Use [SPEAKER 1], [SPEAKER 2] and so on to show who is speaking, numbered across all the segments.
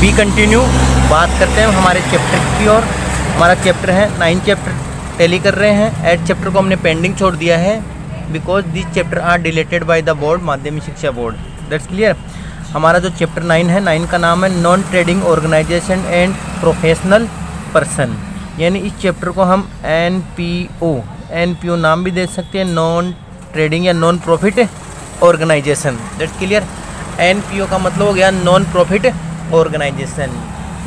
[SPEAKER 1] B continue बात करते हैं हमारे चैप्टर की और हमारा चैप्टर है, नाइन चैप्टर टेली कर रहे हैं। एट चैप्टर को हमने पेंडिंग छोड़ दिया है because this chapter are deleted by the board माध्यमिक शिक्षा बोर्ड दैट्स क्लियर हमारा जो चैप्टर नाइन है नाइन का नाम है non trading organisation and professional person यानी इस चैप्टर को हम N P O N P O नाम भी दे सकते हैं नॉन ट्रेडिंग या non profit organisation that's clear N P O का मतलब हो गया नॉन प्रॉफिट ऑर्गेनाइजेशन,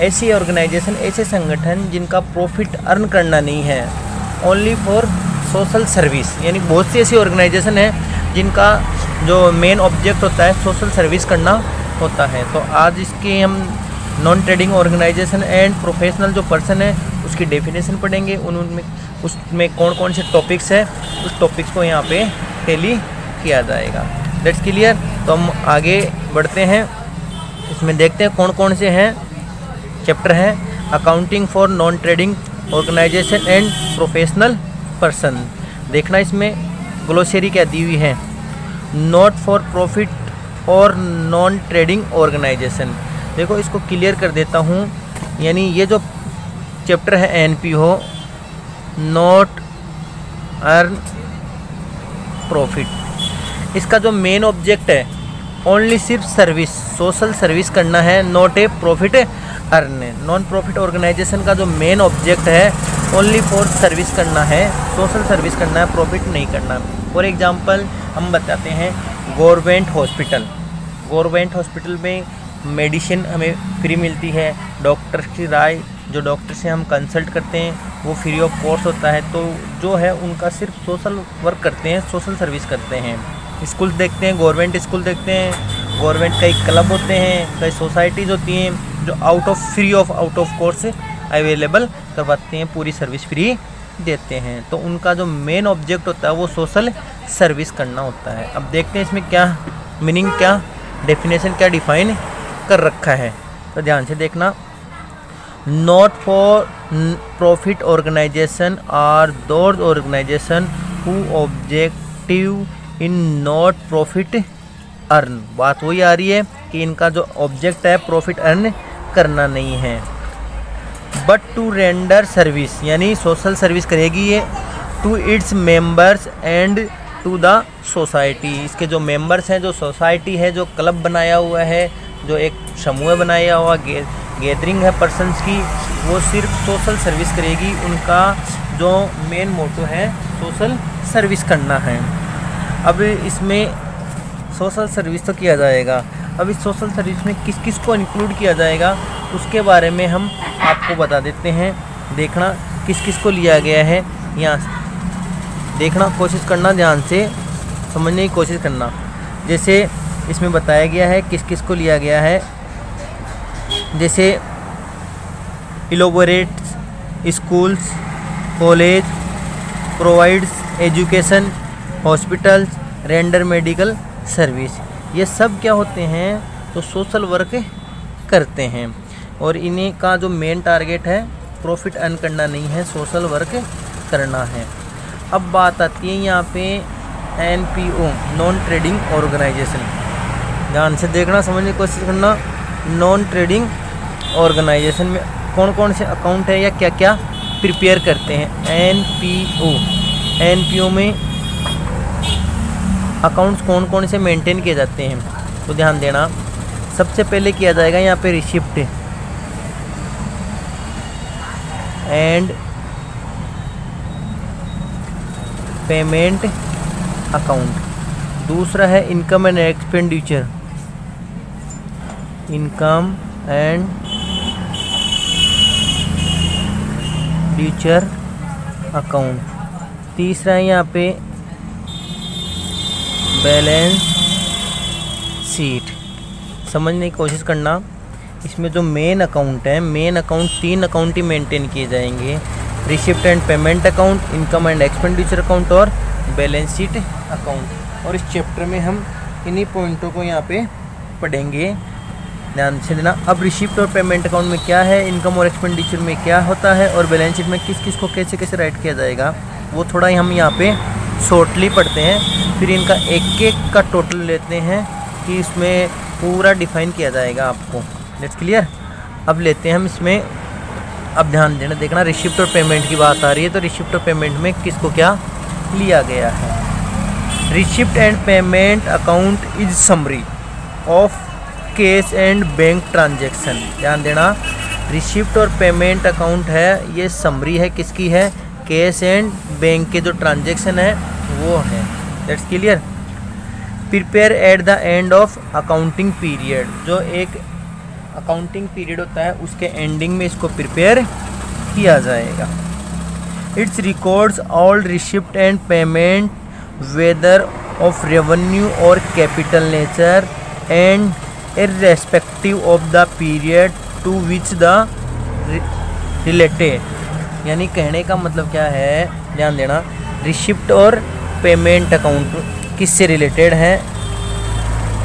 [SPEAKER 1] ऐसी ऑर्गेनाइजेशन, ऐसे संगठन जिनका प्रॉफिट अर्न करना नहीं है। ओनली फॉर सोशल सर्विस यानी बहुत सी ऐसी ऑर्गेनाइजेशन है जिनका जो मेन ऑब्जेक्ट होता है सोशल सर्विस करना होता है। तो आज इसके हम non trading organisation and professional जो पर्सन है, उसकी डेफिनेशन पढ़ेंगे। उनमें उसमें कौन कौन से टॉपिक्स है, उस टॉपिक्स को यहाँ पे टेली किया जाएगा। दैट्स क्लियर तो हम आगे बढ़ते हैं। इसमें देखते हैं कौन कौन से हैं चैप्टर हैं accounting for non trading organisation and professional person देखना इसमें ग्लोसरी क्या दी हुई है? नॉट फॉर प्रॉफिट और नॉन ट्रेडिंग ऑर्गेनाइजेशन देखो, इसको क्लियर कर देता हूँ। यानी ये जो चैप्टर है एन पी हो नॉट अर्न प्रॉफिट इसका जो मेन ऑब्जेक्ट है ओनली सिर्फ़ सर्विस, सोशल सर्विस करना है not a profit earn non profit organisation का जो मेन ऑब्जेक्ट है ओनली फॉर सर्विस करना है सोशल सर्विस करना है प्रॉफिट नहीं करना. फॉर एग्जांपल हम बताते हैं गवर्नमेंट हॉस्पिटल गवर्नमेंट हॉस्पिटल में मेडिसिन हमें फ्री मिलती है. डॉक्टर की राय, जो डॉक्टर से हम कंसल्ट करते हैं, वो फ्री ऑफ़ कॉस्ट होता है. तो जो है, उनका सिर्फ़ सोशल वर्क करते हैं सोशल सर्विस करते हैं. स्कूल देखते हैं, गवर्नमेंट स्कूल देखते हैं, गवर्नमेंट कई क्लब होते हैं, कई सोसाइटीज़ होती हैं जो out of free of out of course available करवाते हैं, पूरी सर्विस फ्री देते हैं। तो उनका जो मेन ऑब्जेक्ट होता है, वो सोशल सर्विस करना होता है। अब देखते हैं इसमें क्या मीनिंग क्या डेफिनेशन क्या डिफाइन कर रखा है। तो ध्यान से देखना। Not for profit organisation are those organisation who objective in not profit earn बात वही आ रही है कि इनका जो ऑब्जेक्ट है प्रॉफिट अर्न करना नहीं है। बट टू रेंडर सर्विस यानी सोशल सर्विस करेगी ये to its members and to the society इसके जो मेंबर्स हैं, जो सोसाइटी है, जो क्लब बनाया हुआ है, जो एक समूह बनाया हुआ गैदरिंग है पर्सनस की, वो सिर्फ़ सोशल सर्विस करेगी। उनका जो मेन मोटो है सोशल सर्विस करना है। अब इसमें सोशल सर्विस तो किया जाएगा। अब इस सोशल सर्विस में किस किस को इंक्लूड किया जाएगा, उसके बारे में हम आपको बता देते हैं। देखना किस किस को लिया गया है, यहाँ देखना, कोशिश करना ध्यान से, समझने की कोशिश करना। जैसे इसमें बताया गया है किस किस को लिया गया है। जैसे elaborate schools college provides education hospitals, render medical service, ये सब क्या होते हैं तो सोशल वर्क करते हैं। और इन्हीं का जो मेन टारगेट है प्रॉफिट अर्न करना नहीं है, सोशल वर्क करना है। अब बात आती है यहाँ पे N P O non trading organisation ध्यान से देखना, समझने की कोशिश करना नॉन ट्रेडिंग ऑर्गेनाइजेशन में कौन कौन से अकाउंट है या क्या क्या प्रिपेयर करते हैं। N P O N P O में अकाउंट्स कौन कौन से मेंटेन किए जाते हैं तो ध्यान देना। सबसे पहले किया जाएगा यहाँ पे रिसिप्ट एंड पेमेंट अकाउंट दूसरा है income and expenditure income and teacher account तीसरा है यहाँ पे बैलेंस सीट। समझने की कोशिश करना, इसमें जो मेन अकाउंट है मेन अकाउंट तीन अकाउंट ही मेंटेन किए जाएँगे। Receipt and payment account income and expenditure account और बैलेंस शीट अकाउंट और इस चैप्टर में हम इन्हीं पॉइंटों को यहाँ पे पढ़ेंगे। ध्यान से देना, अब रिसिप्ट और पेमेंट अकाउंट में क्या है इनकम और एक्सपेंडिचर में क्या होता है, और बैलेंस शीट में किस किस को कैसे कैसे राइट किया जाएगा, वो थोड़ा ही हम यहाँ पे शॉर्टली पढ़ते हैं, फिर इनका एक एक का टोटल लेते हैं कि इसमें पूरा डिफाइन किया जाएगा आपको। लेट्स क्लियर अब लेते हैं हम इसमें, अब ध्यान देना, देखना रिसिप्ट और पेमेंट की बात आ रही है तो रिसिप्ट और पेमेंट में किसको क्या लिया गया है? Receipt and payment account is summary of cash and bank transaction ध्यान देना रिसिप्ट और पेमेंट अकाउंट है, ये समरी है किसकी है? केस एंड बैंक के जो ट्रांजेक्शन है, वो है। That's clear prepare at the end of accounting period जो एक अकाउंटिंग पीरियड होता है, उसके एंडिंग में इसको प्रिपेयर किया जाएगा। It's records all receipt and payment whether of revenue और capital nature and irrespective of the period to which the related. यानी कहने का मतलब क्या है? ध्यान देना, रिसिप्ट और पेमेंट अकाउंट किससे रिलेटेड है?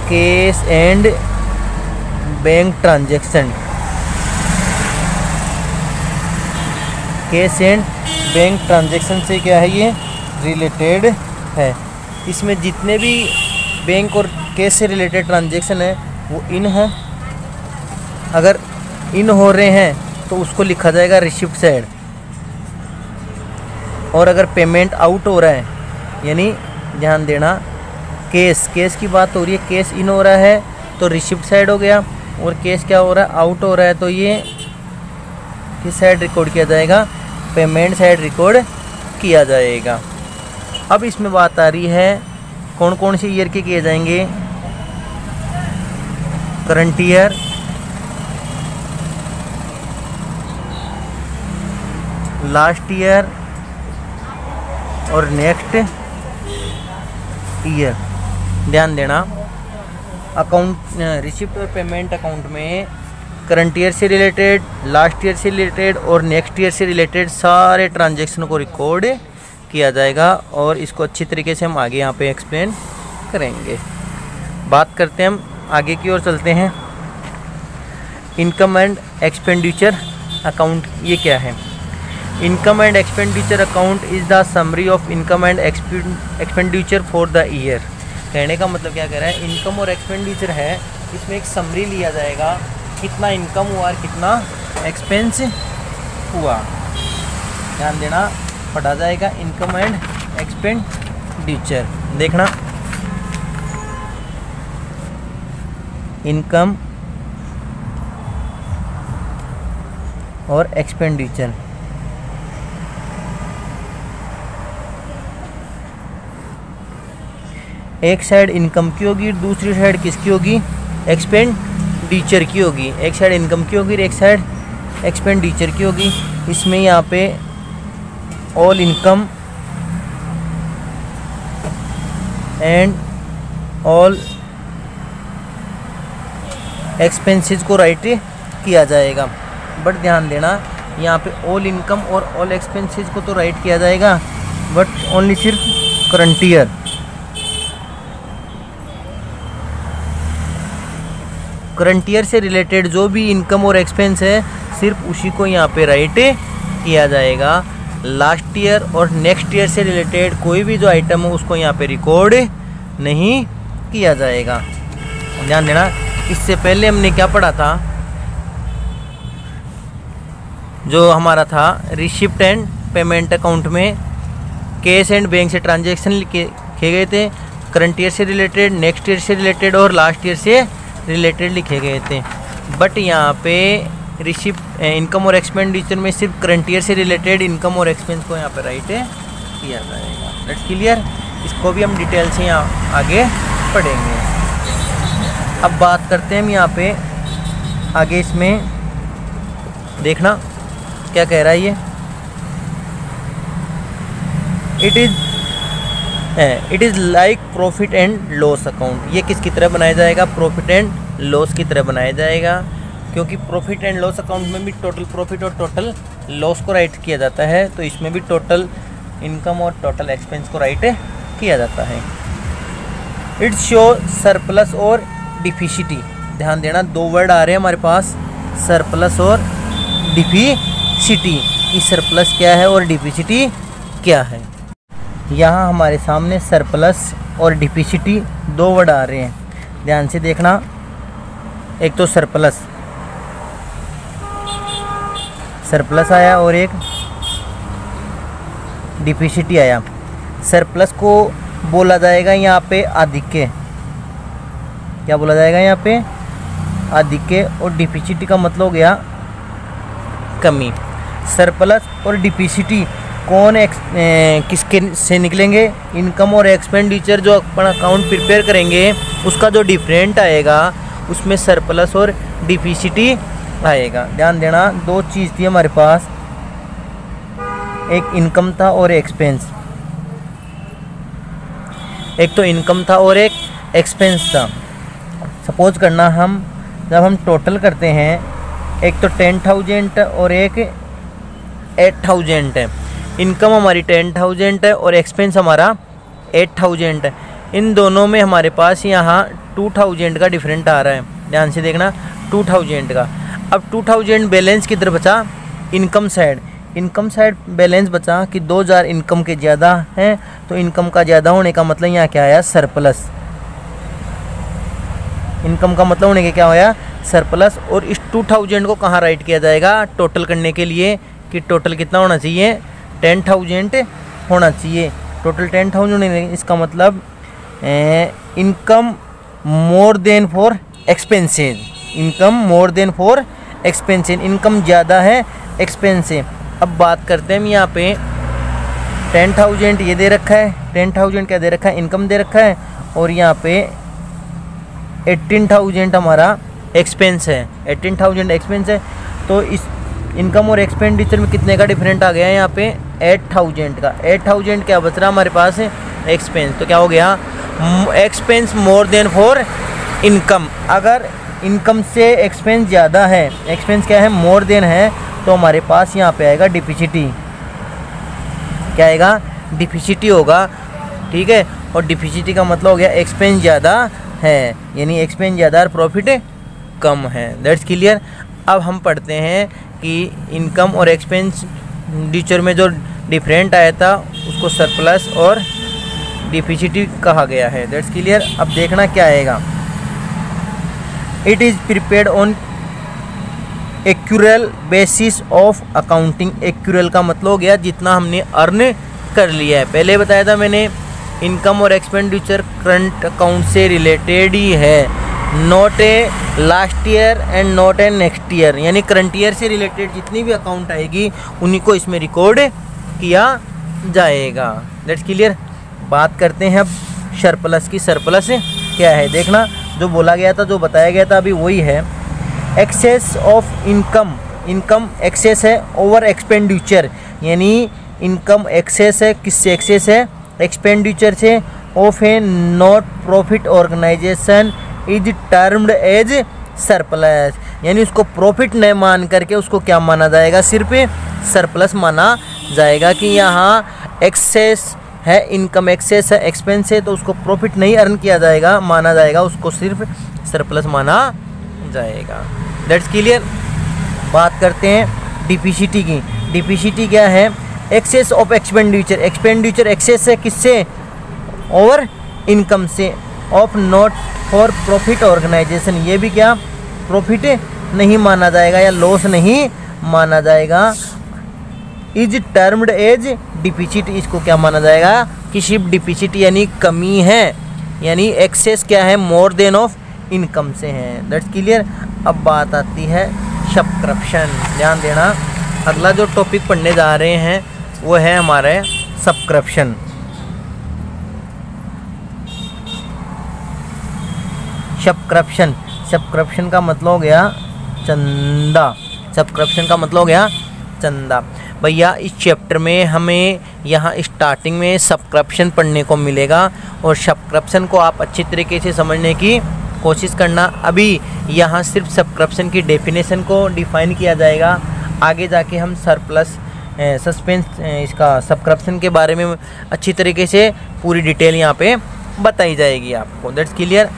[SPEAKER 1] Cash and bank transaction. Cash and bank transaction से क्या है ये? रिलेटेड है। इसमें जितने भी बैंक और केस से रिलेटेड ट्रांजैक्शन है, वो इन है। अगर इन हो रहे हैं तो उसको लिखा जाएगा रिसिप्ट साइड। और अगर पेमेंट आउट हो रहा है, यानी ध्यान देना केस केस की बात हो रही है केस इन हो रहा है तो रिसिप्ट साइड हो गया, और केस क्या हो रहा है आउट हो रहा है तो ये किस साइड रिकॉर्ड किया जाएगा? पेमेंट साइड रिकॉर्ड किया जाएगा। अब इसमें बात आ रही है कौन कौन से ईयर के किए जाएँगे? करंट ईयर लास्ट ईयर और नेक्स्ट ईयर ध्यान देना अकाउंट रिसिप्ट और पेमेंट अकाउंट में करंट ईयर से रिलेटेड लास्ट ईयर से रिलेटेड और नेक्स्ट ईयर से रिलेटेड सारे ट्रांजेक्शन को रिकॉर्ड किया जाएगा और इसको अच्छी तरीके से हम आगे यहाँ पे एक्सप्लेन करेंगे। बात करते हैं हम आगे की ओर चलते हैं। इनकम एंड एक्सपेंडिचर अकाउंट ये क्या है? Income and expenditure account is the summary of income and expenditure for the year कहने का मतलब क्या कह रहा है? इनकम और एक्सपेंडिचर है, इसमें एक समरी लिया जाएगा, कितना इनकम हुआ और कितना एक्सपेंस हुआ। ध्यान देना, पढ़ा जाएगा इनकम एंड एक्सपेंडिचर देखना। इनकम और एक्सपेंडिचर एक साइड इनकम की होगी, दूसरी साइड किसकी होगी? एक्सपेंडिचर की होगी। एक साइड इनकम की होगी, एक साइड एक्सपेंडिचर की होगी। इसमें यहाँ पे all income and all expenses को राइट किया जाएगा। बट ध्यान देना, यहाँ पे ऑल इनकम और ऑल एक्सपेंसेस को तो राइट किया जाएगा बट ओनली सिर्फ़ करंट ईयर करंट ईयर से रिलेटेड जो भी इनकम और एक्सपेंस है, सिर्फ़ उसी को यहाँ पे राइट किया जाएगा। लास्ट ईयर और नेक्स्ट ईयर से रिलेटेड कोई भी जो आइटम हो, उसको यहाँ पे रिकॉर्ड नहीं किया जाएगा। ध्यान देना, इससे पहले हमने क्या पढ़ा था? जो हमारा था रिसिप्ट एंड पेमेंट अकाउंट में कैश एंड बैंक से ट्रांजेक्शन लिखे गए थे। करंट ईयर से रिलेटेड नेक्स्ट ईयर से रिलेटेड और लास्ट ईयर से रिलेटेड लिखे गए थे। बट यहाँ पे रिसिप्ट इनकम और एक्सपेंडिचर में सिर्फ़ करंट ईयर से रिलेटेड इनकम और एक्सपेंस को यहाँ पे राइट किया जाएगा। दैट्स क्लियर इसको भी हम डिटेल से यहाँ आगे पढ़ेंगे। अब बात करते हैं हम यहाँ पे आगे इसमें। देखना, क्या कह रहा है ये? It is it is like profit and loss account ये किसकी तरह बनाया जाएगा? प्रॉफिट एंड लॉस की तरह बनाया जाएगा। क्योंकि प्रॉफिट एंड लॉस अकाउंट में भी टोटल प्रॉफिट और टोटल लॉस को राइट किया जाता है तो इसमें भी टोटल इनकम और टोटल एक्सपेंस को राइट किया जाता है। इट्स शो सरप्लस और डिफिशिटी ध्यान देना, दो वर्ड आ रहे हैं हमारे पास। सरप्लस और डिफिसिटी की सरप्लस क्या है और डिफिसिटी क्या है? यहाँ हमारे सामने सरप्लस और डिफिसिटी दो वर्ड आ रहे हैं। ध्यान से देखना। एक तो सरप्लस। सरप्लस आया और एक डिफिसिटी आया। सरप्लस को बोला जाएगा यहाँ पे आधिक्य क्या बोला जाएगा यहाँ पे? आधिक्य और डिफिसिटी का मतलब हो गया कमी। सरप्लस और डिफिसिटी कौन एक्स किसके से निकलेंगे इनकम और एक्सपेंडिचर जो अपना अकाउंट प्रिपेयर करेंगे, उसका जो डिफरेंट आएगा, उसमें सरप्लस और डिफिसिटी आएगा। ध्यान देना, दो चीज़ थी हमारे पास। एक इनकम था और एक्सपेंस एक तो इनकम था और एक एक्सपेंस था। सपोज़ करना हम, जब हम टोटल करते हैं, एक तो टेन थाउज़ेंड और एक एट थाउज़ेंड है। इनकम हमारी टेन थाउज़ेंड है और एक्सपेंस हमारा एट थाउज़ेंड है। इन दोनों में हमारे पास यहाँ टू थाउज़ेंड का डिफरेंट आ रहा है। ध्यान से देखना, टू थाउज़ेंड का। अब टू थाउज़ेंड बैलेंस किधर बचा? Income side income side balance बचा कि दो हज़ार इनकम के ज़्यादा हैं तो इनकम का ज़्यादा होने का मतलब यहाँ क्या आया? सरप्लस इनकम का मतलब होने के क्या होया सरप्लस और इस टू थाउज़ेंड को कहाँ राइट किया जाएगा? टोटल करने के लिए कि टोटल कितना होना चाहिए? टेन थाउज़ेंड होना चाहिए। टोटल टेन थाउज़ेंड इसका मतलब income more than for expenses income more than for expenses income ज़्यादा है एक्सपेंसिव अब बात करते हैं हम यहाँ पे। टेन थाउज़ेंड ये दे रखा है। टेन थाउज़ेंड क्या दे रखा है? इनकम दे रखा है। और यहाँ पे एट्टीन थाउज़ेंड हमारा एक्सपेंस है। एट्टीन थाउज़ेंड एक्सपेंस है। तो इस इनकम और एक्सपेंडिचर में कितने का डिफरेंट आ गया है यहाँ पे? एट थाउज़ेंड का। एट थाउज़ेंड क्या बच रहा हमारे पास? एक्सपेंस तो क्या हो गया? Expense more than for income अगर इनकम से एक्सपेंस ज़्यादा है एक्सपेंस क्या है? मोर देन है तो हमारे पास यहाँ पे आएगा डिफिसिटी क्या आएगा? डिफिसिटी होगा। ठीक है? और डिफिसिटी का मतलब हो गया एक्सपेंस ज़्यादा है। यानी एक्सपेंस ज़्यादा और प्रॉफिट कम है। दैट्स क्लियर अब हम पढ़ते हैं कि इनकम और एक्सपेंस टीचर में जो डिफरेंट आया था, उसको सरप्लस और डिफिशिटी कहा गया है। दैट्स क्लियर अब देखना क्या आएगा। It is prepared on accrual basis of accounting accrual का मतलब हो गया जितना हमने अर्न कर लिया है। पहले बताया था मैंने इनकम और एक्सपेंडिचर करंट अकाउंट से रिलेटेड ही है। Not a last year and not a next year यानी करंट ईयर से रिलेटेड जितनी भी अकाउंट आएगी, उन्हीं को इसमें रिकॉर्ड किया जाएगा। दैट्स क्लियर बात करते हैं अब सरप्लस की। सरप्लस क्या है? देखना, जो बोला गया था, जो बताया गया था, अभी वही है। Excess of income income excess है ओवर एक्सपेंडिचर यानी इनकम एक्सेस है, किससे एक्सेस है? एक्सपेंडिचर से। Of a not profit organisation is termed as surplus यानी उसको प्रॉफिट नहीं मान करके उसको क्या माना जाएगा? सिर्फ़ सरप्लस माना जाएगा कि यहाँ एक्सेस है इनकम एक्सेस है एक्सपेंस है तो उसको प्रॉफिट नहीं अर्न किया जाएगा, माना जाएगा, उसको सिर्फ़ सरप्लस माना जाएगा। दैट्स क्लियर बात करते हैं डिफिसिटी की। डिफिसिटी क्या है? Excess of expenditure expenditure excess है किससे? ओवर इनकम से। Of not for profit organisation ये भी क्या? प्रॉफिट नहीं माना जाएगा या लॉस नहीं माना जाएगा। इज़ टर्म्ड एज डिपिसिट इसको क्या माना जाएगा? कि शिप डिपिसिट यानी कमी है। यानी एक्सेस क्या है? मोर देन ऑफ़ इनकम से हैं। दैट्स क्लियर अब बात आती है सब्सक्रिप्शन ध्यान देना। अगला जो टॉपिक पढ़ने जा रहे हैं, वो है हमारे सब्सक्रिप्शन सब्सक्रिप्शन सब्सक्रिप्शन का मतलब हो गया चंदा। सब्सक्रिप्शन का मतलब हो गया चंदा। भैया, इस चैप्टर में हमें यहाँ स्टार्टिंग में सब्सक्रिप्शन पढ़ने को मिलेगा और सब्सक्रिप्शन को आप अच्छी तरीके से समझने की कोशिश करना। अभी यहाँ सिर्फ़ सब्सक्रिप्शन की डेफिनेशन को डिफ़ाइन किया जाएगा। आगे जाके हम सरप्लस सस्पेंस इसका सब्सक्रिप्शन के बारे में अच्छी तरीके से पूरी डिटेल यहाँ पे बताई जाएगी आपको। दैट्स क्लियर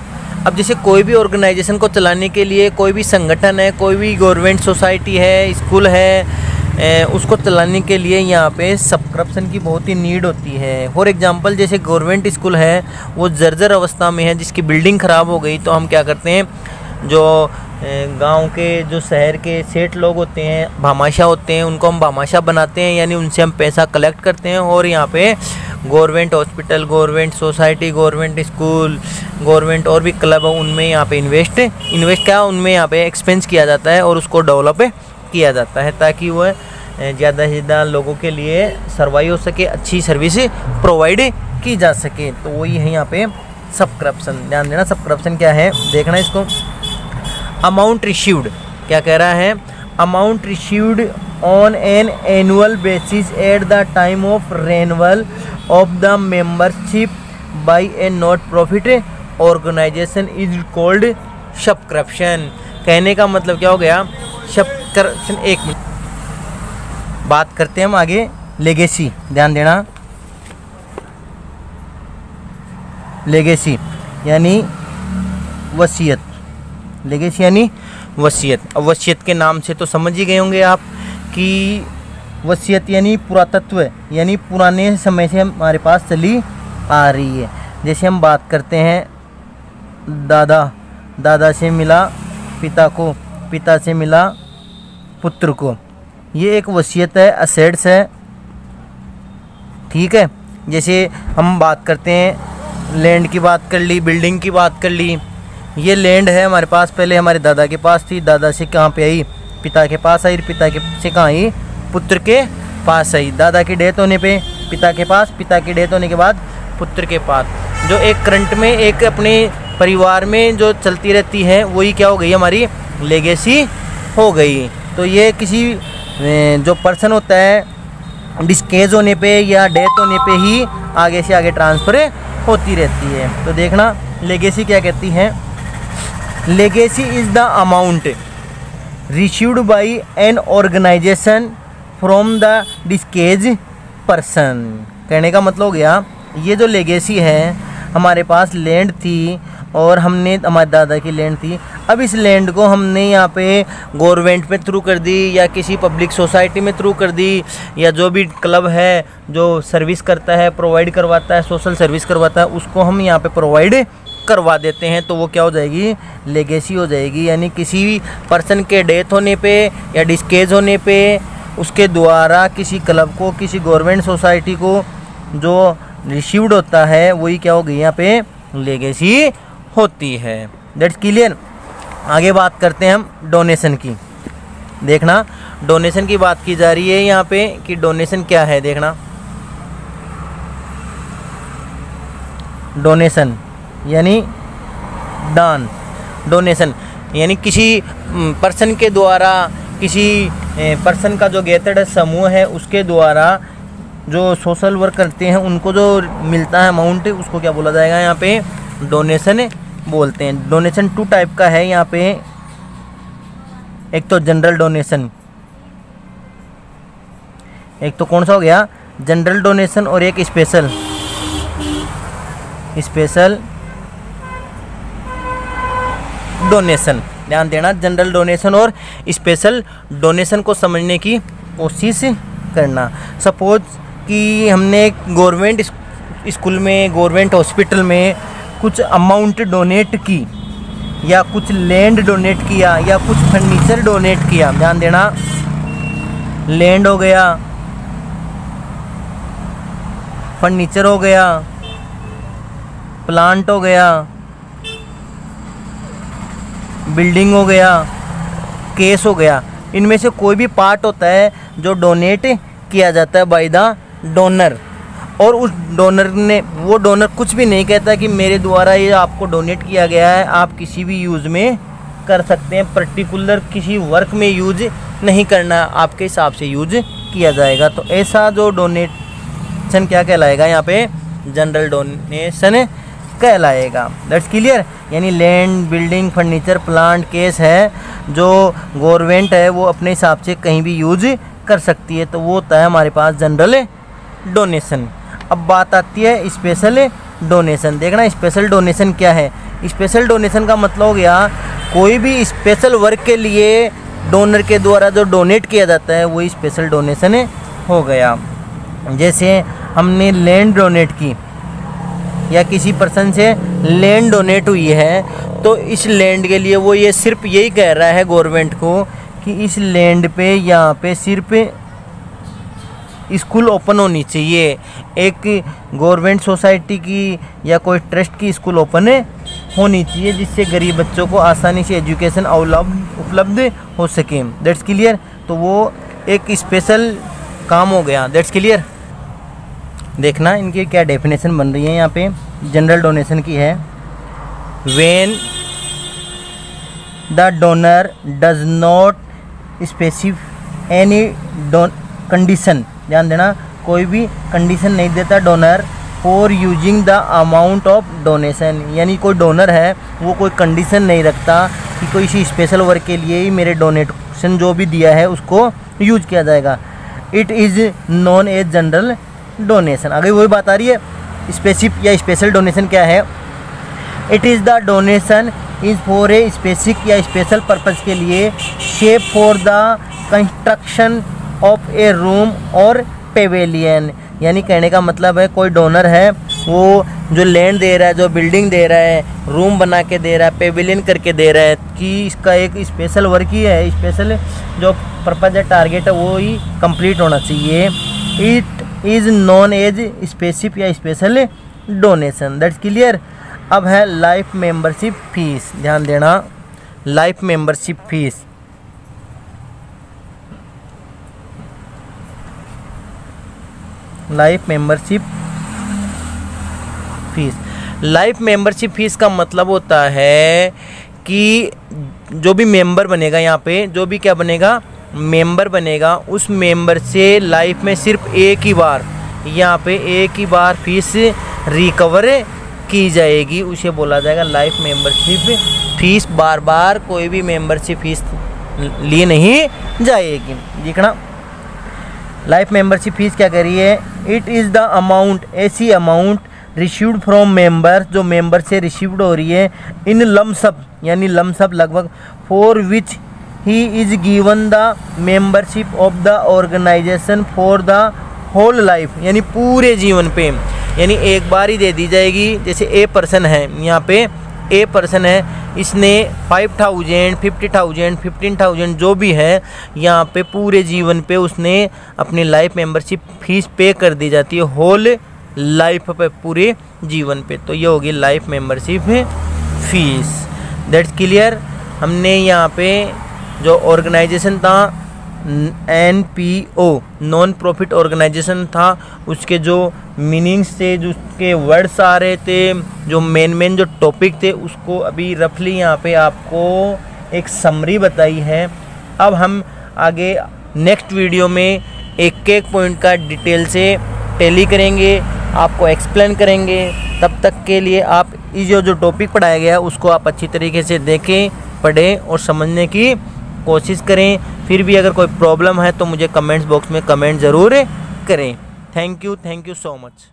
[SPEAKER 1] अब जैसे कोई भी ऑर्गेनाइजेशन को चलाने के लिए कोई भी संगठन है, कोई भी गवर्नमेंट सोसाइटी है, स्कूल है उसको चलाने के लिए यहाँ पे सब्सक्रिप्शन की बहुत ही नीड होती है। फॉर एग्जांपल, जैसे गवर्नमेंट स्कूल है, वो जर्जर अवस्था में है, जिसकी बिल्डिंग ख़राब हो गई तो हम क्या करते हैं, जो गाँव के, जो शहर के सेठ लोग होते हैं, भामाशाह होते हैं, उनको हम भामाशाह बनाते हैं, यानी उनसे हम पैसा कलेक्ट करते हैं और यहाँ पे government hospital, government society, government school, government और भी क्लब है, उनमें यहाँ पे इन्वेस्ट इन्वेस्ट क्या, उनमें यहाँ पे एक्सपेंस किया जाता है और उसको डेवलप किया जाता है ताकि वह ज़्यादा से ज़्यादा लोगों के लिए सर्वाइव हो सके, अच्छी सर्विस प्रोवाइड की जा सके। तो वही है यहाँ पे सब करप्शन ध्यान देना सब करप्शन क्या है? देखना इसको। अमाउंट रिसीव्ड क्या कह रहा है? Amount received on an annual basis at the time of renewal of the membership by a not profit organization is called subscription कहने का मतलब क्या हो गया? शब करप्शन एक मिनट। बात करते हैं हम आगे। लेगेसी ध्यान देना। लेगेसी यानी वसीयत। लेगेसी यानी वसीयत। अब वसीयत के नाम से तो समझ ही गए होंगे आप। कि वसीयत यानी पुरातत्व यानी पुराने समय से हमारे पास चली आ रही है। जैसे हम बात करते हैं, दादा दादा से मिला पिता को, पिता से मिला पुत्र को। ये एक वसीयत है, असेट्स है। ठीक है? जैसे हम बात करते हैं लैंड की बात कर ली बिल्डिंग की बात कर ली। ये लैंड है हमारे पास, पहले हमारे दादा के पास थी, दादा से कहाँ पे आई? पिता के पास आई, पिता के से कहाँ आई? पुत्र के पास आई। दादा की डेथ होने पे पिता के पास, पिता की डेथ होने के बाद पुत्र के पास। जो एक करंट में, एक अपने परिवार में जो चलती रहती है, वही क्या हो गई? हमारी लेगेसी हो गई। तो ये किसी जो पर्सन होता है डिस्केज होने पे या डेथ होने पे ही आगे से आगे ट्रांसफ़र होती रहती है। तो देखना लेगेसी क्या कहती है? Legacy is the amount. Received by an organization from the deceased person. कहने का मतलब हो गया, ये जो लेगेसी है, हमारे पास लैंड थी और हमने, हमारे दादा की लैंड थी। अब इस लैंड को हमने यहाँ पे गवर्नमेंट में थ्रू कर दी या किसी पब्लिक सोसाइटी में थ्रू कर दी या जो भी क्लब है, जो सर्विस करता है प्रोवाइड करवाता है सोशल सर्विस करवाता है, उसको हम यहाँ पे प्रोवाइड करवा देते हैं तो वो क्या हो जाएगी? लेगेसी हो जाएगी। यानी किसी भी पर्सन के डेथ होने पे या डिस्केज होने पे, उसके द्वारा किसी क्लब को, किसी गवर्नमेंट सोसाइटी को जो रिसीव्ड होता है, वही क्या होगी यहाँ पे? लेगेसी होती है। दैट्स क्लियर आगे बात करते हैं हम डोनेशन की। देखना डोनेशन की बात की जा रही है यहाँ पे कि डोनेशन क्या है, देखना। डोनेशन यानी दान डोनेशन यानी किसी पर्सन के द्वारा, किसी पर्सन का जो गेटेड समूह है, उसके द्वारा जो सोशल वर्क करते हैं, उनको जो मिलता है अमाउंट उसको क्या बोला जाएगा यहाँ पे? डोनेशन बोलते हैं। डोनेशन टू टाइप का है यहाँ पे। एक तो जनरल डोनेशन एक तो कौन सा हो गया? जनरल डोनेशन और एक स्पेशल स्पेशल डोनेशन। ध्यान देना, जनरल डोनेशन और स्पेशल डोनेशन को समझने की कोशिश करना। सपोज़ कि हमने गवर्नमेंट स्कूल में, गवर्नमेंट हॉस्पिटल में कुछ अमाउंट डोनेट की, या कुछ लैंड डोनेट किया, या कुछ फर्नीचर डोनेट किया। ध्यान देना, लैंड हो गया, फर्नीचर हो गया, प्लांट हो गया बिल्डिंग हो गया, केस हो गया, इनमें से कोई भी पार्ट होता है जो डोनेट किया जाता है बाय द डोनर और उस डोनर ने, वो डोनर कुछ भी नहीं कहता कि मेरे द्वारा ये आपको डोनेट किया गया है, आप किसी भी यूज़ में कर सकते हैं पर्टिकुलर किसी वर्क में यूज़ नहीं करना, आपके हिसाब से यूज़ किया जाएगा। तो ऐसा जो डोनेशन क्या कहलाएगा? यहाँ पे जनरल डोनेशन कहलाएगा। दैट्स क्लियर यानी land building furniture plant cash है, जो गवर्नमेंट है, वो अपने हिसाब से कहीं भी यूज़ कर सकती है। तो वो होता है हमारे पास जनरल डोनेशन अब बात आती है स्पेशल डोनेशन देखना स्पेशल डोनेशन क्या है? स्पेशल डोनेशन का मतलब हो गया, कोई भी स्पेशल वर्क के लिए डोनर के द्वारा जो डोनेट किया जाता है, वही स्पेशल डोनेशन हो गया। जैसे हमने लैंड डोनेट की या किसी पर्सन से लैंड डोनेट हुई है तो इस लैंड के लिए वो ये सिर्फ़ यही कह रहा है गवर्नमेंट को कि इस लैंड पे यहाँ पे सिर्फ़ स्कूल ओपन होनी चाहिए। एक गवर्नमेंट सोसाइटी की या कोई ट्रस्ट की स्कूल ओपन होनी चाहिए, जिससे गरीब बच्चों को आसानी से एजुकेशन उपलब्ध हो सके। दैट्स क्लियर तो वो एक स्पेशल काम हो गया। दैट्स क्लियर देखना इनकी क्या डेफिनेशन बन रही है यहाँ पे। जनरल डोनेशन की है। When the donor does not specify any condition ध्यान देना, कोई भी कंडीशन नहीं देता donor for using the amount of donation यानी कोई डोनर है, वो कोई कंडीशन नहीं रखता कि कोई इसी स्पेशल वर्क के लिए ही मेरे डोनेशन जो भी दिया है उसको यूज़ किया जाएगा। It is known as general donation. अगर वही बात आ रही है स्पेसिफिक या स्पेशल डोनेशन क्या है? It is the donation is for a specific या स्पेशल पर्पज़ के लिए shape for the construction of a room और पेवेलियन यानी कहने का मतलब है, कोई डोनर है, वो जो लैंड दे रहा है, जो बिल्डिंग दे रहा है रूम बना के दे रहा है पेविलियन करके दे रहा है, कि इसका एक स्पेशल वर्क ही है स्पेशल जो पर्पज़ है टारगेट है, वो ही कंप्लीट होना चाहिए। It is known as specific या स्पेशल डोनेशन दैट्स क्लियर अब है लाइफ मेंबरशिप फ़ीस ध्यान देना। Life membership fees life membership fees life membership fees का मतलब होता है कि जो भी मेंबर बनेगा यहाँ पे, जो भी क्या बनेगा? मेंबर बनेगा, उस मेंबर से लाइफ में सिर्फ़ एक ही बार, यहाँ पे एक ही बार फ़ीस रिकवर की जाएगी, उसे बोला जाएगा लाइफ मेंबरशिप फ़ीस बार बार कोई भी मेंबरशिप फ़ीस लिए नहीं जाएगी। देखना लाइफ मेंबरशिप फ़ीस क्या है? इट इज़ द अमाउंट ऐसी अमाउंट रिसीव्ड फ्रॉम मेंबर जो मेंबर से रिसीव्ड हो रही है इन लमसब यानी लमसब लगभग for which he is given the membership of the organisation for the whole life यानी पूरे जीवन पे। यानी एक बार ही दे दी जाएगी, जैसे ए पर्सन है, यहाँ पे ए पर्सन है, इसने five thousand fifty thousand fifteen thousand जो भी है, यहाँ पे पूरे जीवन पे उसने अपनी लाइफ मेंबरशिप फ़ीस पे कर दी जाती है होल लाइफ पे, पूरे जीवन पे। तो ये होगी life membership fees that's clear हमने यहाँ पे जो ऑर्गेनाइजेशन था, N P O non profit organisation था, उसके जो मीनिंग्स थे, जो उसके वर्ड्स आ रहे थे, जो मेन मेन जो टॉपिक थे, उसको अभी रफली यहाँ पे आपको एक समरी बताई है। अब हम आगे नेक्स्ट वीडियो में एक एक पॉइंट का डिटेल से टेली करेंगे, आपको एक्सप्लेन करेंगे। तब तक के लिए आप इस जो जो टॉपिक पढ़ाया गया उसको आप अच्छी तरीके से देखें, पढ़ें और समझने की कोशिश करें। फिर भी अगर कोई प्रॉब्लम है तो मुझे कमेंट्स बॉक्स में कमेंट ज़रूर करें। Thank you thank you so much